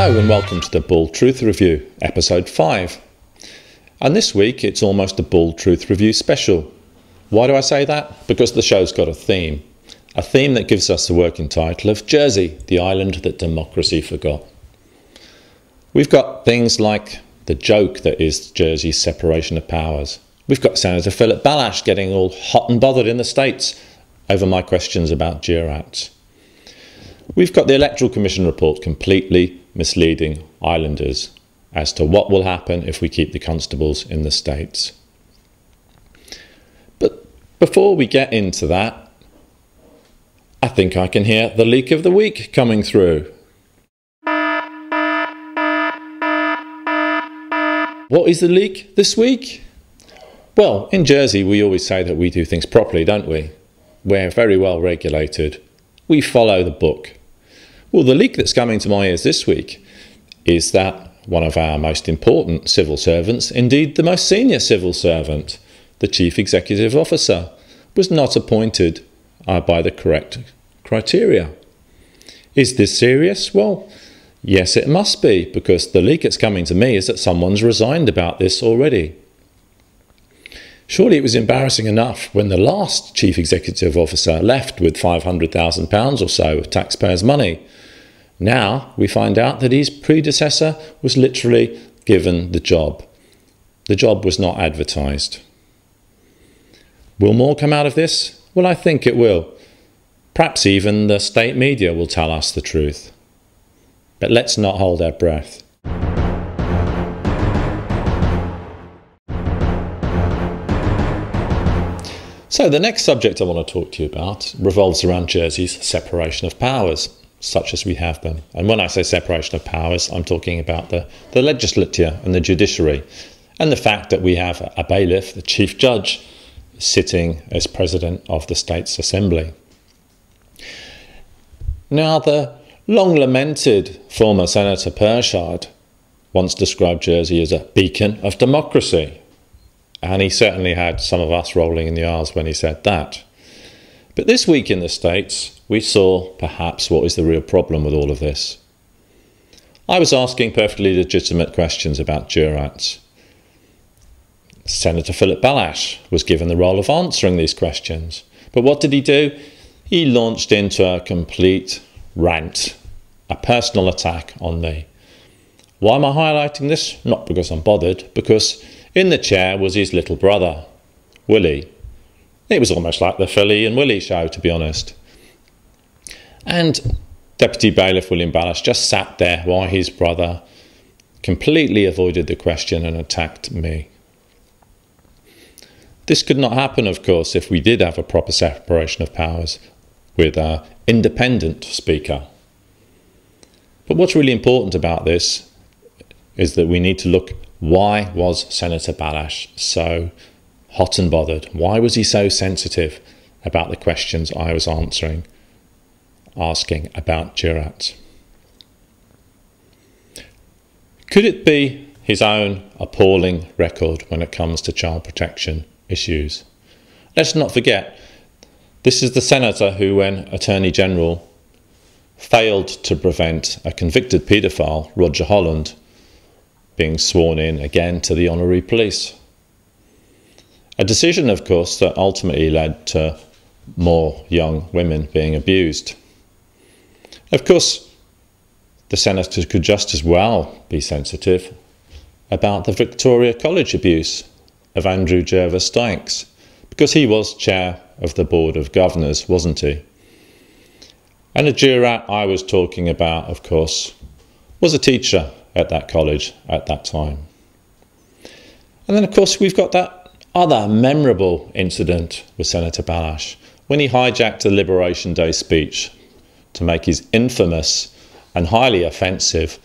Hello and welcome to the Bald Truth Review, episode 5. And this week it's almost a Bald Truth Review special. Why do I say that? Because the show's got a theme. A theme that gives us the working title of Jersey, the island that democracy forgot. We've got things like the joke that is Jersey's separation of powers. We've got Senator Philip Bailhache getting all hot and bothered in the States over my questions about JURATs. We've got the Electoral Commission report completely misleading islanders as to what will happen if we keep the constables in the States. But before we get into that, I think I can hear the leak of the week coming through. What is the leak this week? Well, in Jersey, we always say that we do things properly, don't we? We're very well regulated. We follow the book. Well, the leak that's coming to my ears this week is that one of our most important civil servants, indeed the most senior civil servant, the Chief Executive Officer, was not appointed uh, by the correct criteria. Is this serious? Well, yes, it must be, because the leak that's coming to me is that someone's resigned about this already. Surely it was embarrassing enough when the last chief executive officer left with £500,000 or so of taxpayers' money now we find out that his predecessor was literally given the job. The job was not advertised. Will more come out of this? Well, I think it will. Perhaps even the state media will tell us the truth. But let's not hold our breath. So, the next subject I want to talk to you about revolves around Jersey's separation of powers such as we have them. And when I say separation of powers, I'm talking about the, the legislature and the judiciary, and the fact that we have a bailiff, the chief judge, sitting as president of the state's assembly. Now, the long lamented former Senator Persaud once described Jersey as a beacon of democracy. And he certainly had some of us rolling in the R's when he said that. But this week in the States, we saw perhaps what is the real problem with all of this. I was asking perfectly legitimate questions about JURATs. Senator Philip Bailhache was given the role of answering these questions. But what did he do? He launched into a complete rant, a personal attack on me. Why am I highlighting this? Not because I'm bothered, because in the chair was his little brother, Willie. It was almost like the Philly and Willie show, to be honest. And Deputy Bailiff William Bailhache just sat there while his brother completely avoided the question and attacked me. This could not happen, of course, if we did have a proper separation of powers with an independent speaker. But what's really important about this is that we need to look why was Senator Bailhache so hot and bothered? Why was he so sensitive about the questions I was answering? asking about JURATs. Could it be his own appalling record when it comes to child protection issues? Let's not forget, this is the senator who, when Attorney General, failed to prevent a convicted paedophile, Roger Holland, being sworn in again to the honorary police. A decision, of course, that ultimately led to more young women being abused. Of course, the senators could just as well be sensitive about the Victoria College abuse of Andrew Jervis Dykes, because he was chair of the Board of Governors, wasn't he? And the jurat I was talking about, of course, was a teacher at that college at that time. And then, of course, we've got that other memorable incident with Senator Bailhache when he hijacked a Liberation Day speech to make his infamous and highly offensive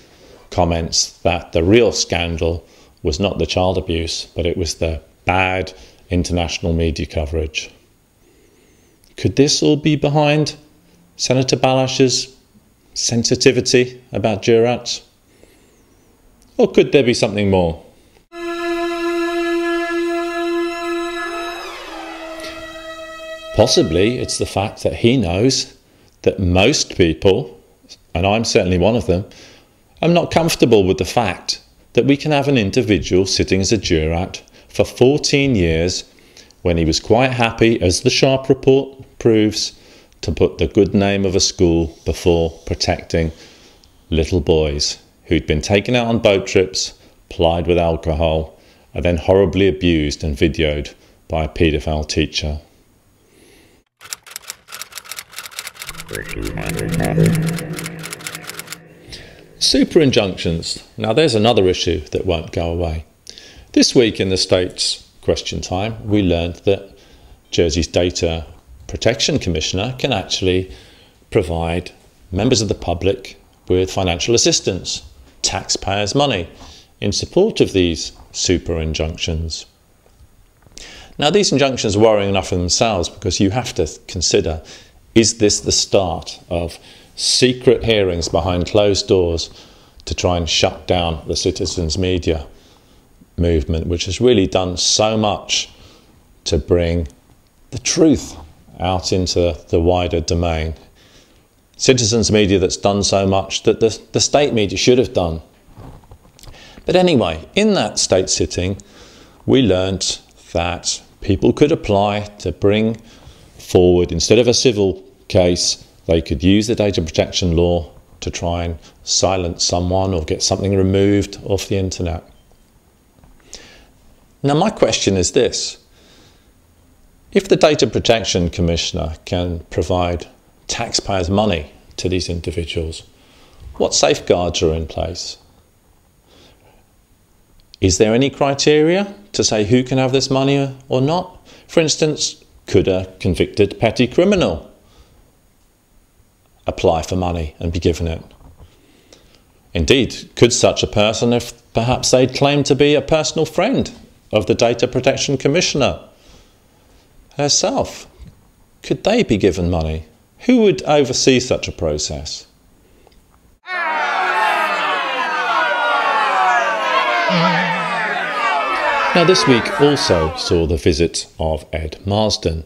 comments that the real scandal was not the child abuse, but it was the bad international media coverage. Could this all be behind Senator Bailhache's sensitivity about JURATs? Or could there be something more? Possibly it's the fact that he knows that most people, and I'm certainly one of them, I'm not comfortable with the fact that we can have an individual sitting as a jurat for 14 years when he was quite happy, as the Sharp report proves, to put the good name of a school before protecting little boys who'd been taken out on boat trips, plied with alcohol, and then horribly abused and videoed by a paedophile teacher. Super injunctions. Now, there's another issue that won't go away. This week in the States question time, we learned that Jersey's Data Protection Commissioner can actually provide members of the public with financial assistance, taxpayers' money, in support of these super injunctions. Now, these injunctions are worrying enough in themselves because you have to consider is this the start of secret hearings behind closed doors to try and shut down the citizens' media movement, which has really done so much to bring the truth out into the wider domain. Citizens' media that's done so much that the, the state media should have done. But anyway, in that state sitting, we learnt that people could apply to bring forward, instead of a civil case, they could use the data protection law to try and silence someone or get something removed off the internet. Now, my question is this if the Data Protection Commissioner can provide taxpayers' money to these individuals, what safeguards are in place? Is there any criteria to say who can have this money or not? For instance, could a convicted petty criminal apply for money and be given it? Indeed, could such a person, if perhaps they'd claim to be a personal friend of the Data Protection Commissioner herself, could they be given money? Who would oversee such a process? Now, this week also saw the visit of Ed Marsden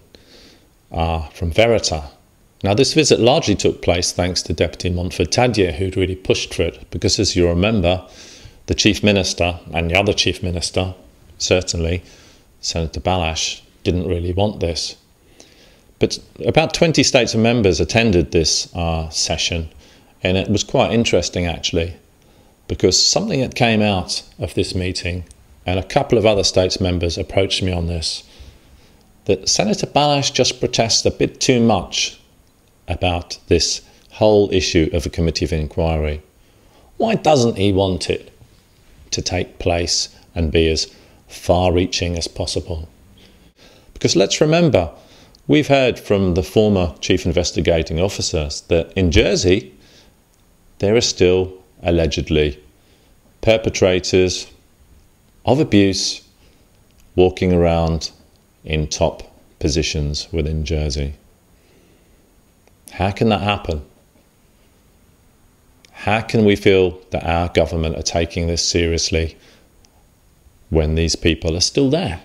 uh, from Verita. Now, this visit largely took place thanks to Deputy Montfort Tadier, who'd really pushed for it, because as you remember, the Chief Minister and the other Chief Minister, certainly Senator Bailhache, didn't really want this. But about 20 states and members attended this uh, session, and it was quite interesting actually, because something that came out of this meeting and a couple of other states members approached me on this that Senator Bailhache just protests a bit too much about this whole issue of a committee of inquiry. Why doesn't he want it to take place and be as far reaching as possible? Because let's remember, we've heard from the former chief investigating officers that in Jersey, there are still allegedly perpetrators of abuse walking around in top positions within Jersey. How can that happen? How can we feel that our government are taking this seriously when these people are still there?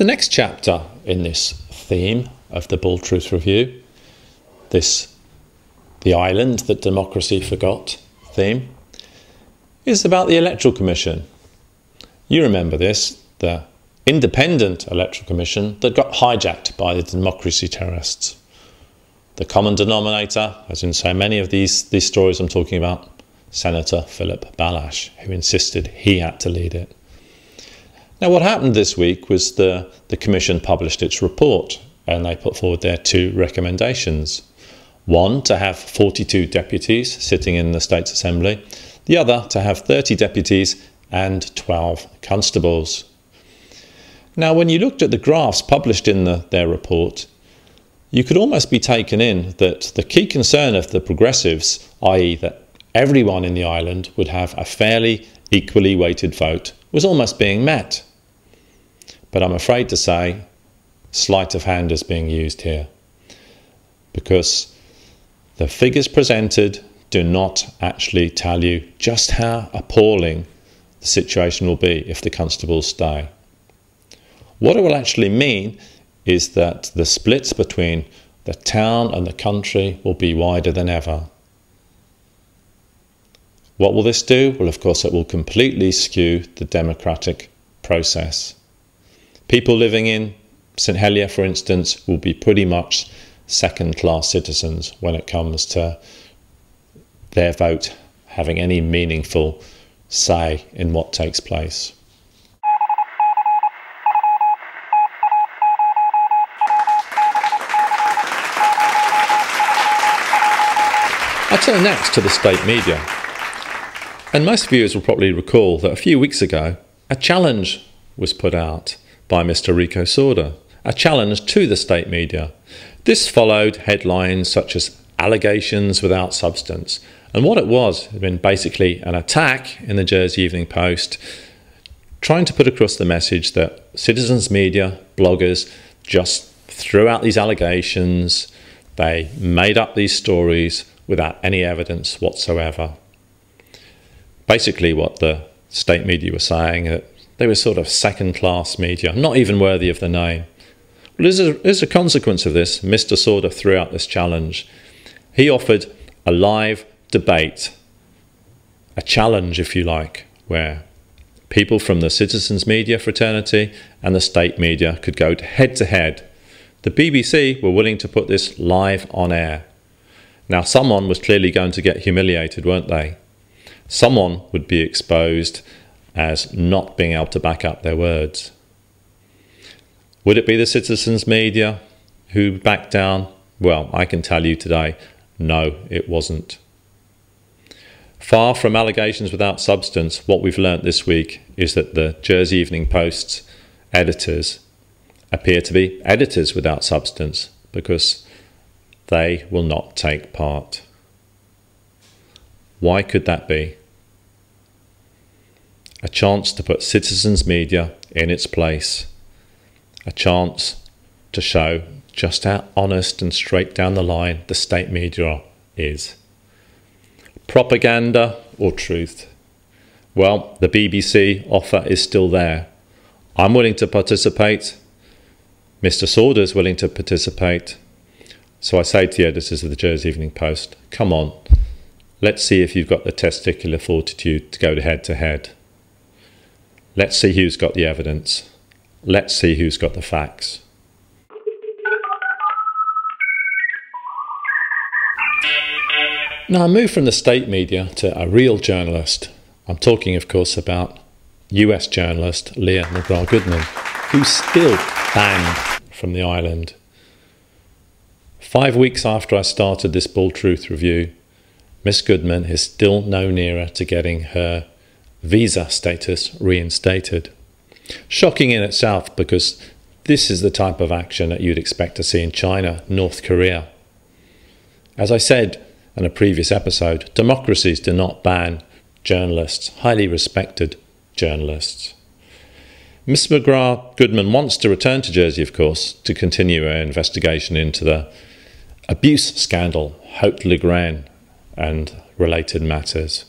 The next chapter in this theme of the Bald Truth Review, this the island that democracy forgot theme, is about the Electoral Commission. You remember this, the independent Electoral Commission that got hijacked by the democracy terrorists. The common denominator, as in so many of these, these stories I'm talking about, Senator Philip Bailhache, who insisted he had to lead it. Now, what happened this week was the, the Commission published its report and they put forward their two recommendations. One, to have 42 deputies sitting in the States Assembly. The other, to have 30 deputies and 12 constables. Now, when you looked at the graphs published in the, their report, you could almost be taken in that the key concern of the progressives, i.e., that everyone in the island would have a fairly equally weighted vote, was almost being met. But I'm afraid to say, sleight of hand is being used here. Because the figures presented do not actually tell you just how appalling the situation will be if the constables stay. What it will actually mean is that the splits between the town and the country will be wider than ever. What will this do? Well, of course, it will completely skew the democratic process. People living in St Helier, for instance, will be pretty much second class citizens when it comes to their vote having any meaningful say in what takes place. I turn next to the state media. And most viewers will probably recall that a few weeks ago, a challenge was put out by Mr. Rico Sorda, a challenge to the state media. This followed headlines such as allegations without substance. And what it was had been basically an attack in the Jersey Evening Post, trying to put across the message that citizens' media, bloggers, just threw out these allegations, they made up these stories, without any evidence whatsoever. Basically, what the state media were saying that they were sort of second class media, not even worthy of the name. Well, as a, as a consequence of this, Mr. Sorda threw out this challenge. He offered a live debate, a challenge, if you like, where people from the citizens' media fraternity and the state media could go head to head. The BBC were willing to put this live on air. Now, someone was clearly going to get humiliated, weren't they? Someone would be exposed as not being able to back up their words. Would it be the citizens' media who backed down? Well, I can tell you today, no, it wasn't. Far from allegations without substance, what we've learnt this week is that the Jersey Evening Post's editors appear to be editors without substance because they will not take part. Why could that be? A chance to put citizens' media in its place. A chance to show just how honest and straight down the line the state media is. Propaganda or truth? Well, the BBC offer is still there. I'm willing to participate. Mr. Sorda's willing to participate. So I say to the editors of the Jersey Evening Post, come on, let's see if you've got the testicular fortitude to go head to head. Let's see who's got the evidence. Let's see who's got the facts. Now I move from the state media to a real journalist. I'm talking, of course, about US journalist Leah McGrath Goodman, who's still banned from the island Five weeks after I started this Bald Truth review, Miss Goodman is still no nearer to getting her visa status reinstated. Shocking in itself because this is the type of action that you'd expect to see in China, North Korea. As I said in a previous episode, democracies do not ban journalists, highly respected journalists. Miss McGrath Goodman wants to return to Jersey, of course, to continue her investigation into the abuse scandal, Haute Le and related matters.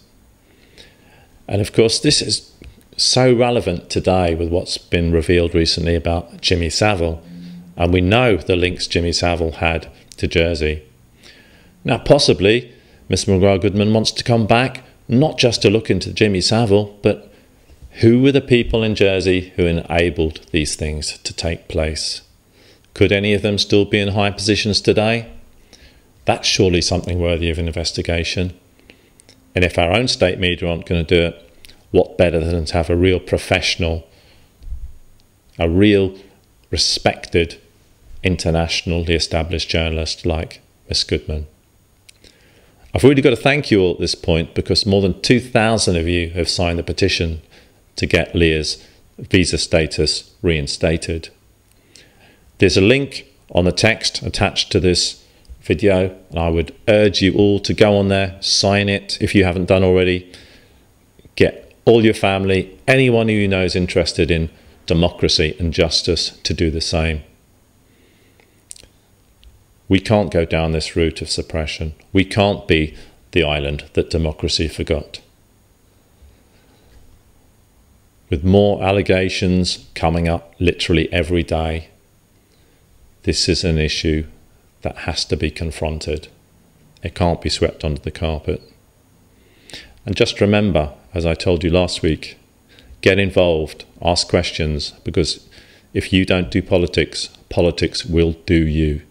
And of course, this is so relevant today with what's been revealed recently about Jimmy Savile. And we know the links Jimmy Savile had to Jersey. Now, possibly, Miss McGrath Goodman wants to come back, not just to look into Jimmy Savile, but who were the people in Jersey who enabled these things to take place? Could any of them still be in high positions today? That's surely something worthy of an investigation. And if our own state media aren't going to do it, what better than to have a real professional, a real respected, internationally established journalist like Miss Goodman? I've really got to thank you all at this point because more than 2,000 of you have signed the petition to get Leah's visa status reinstated. There's a link on the text attached to this video. And I would urge you all to go on there, sign it if you haven't done already. Get all your family, anyone who you know is interested in democracy and justice to do the same. We can't go down this route of suppression. We can't be the island that democracy forgot. With more allegations coming up literally every day, this is an issue that has to be confronted. It can't be swept under the carpet. And just remember, as I told you last week, get involved, ask questions, because if you don't do politics, politics will do you.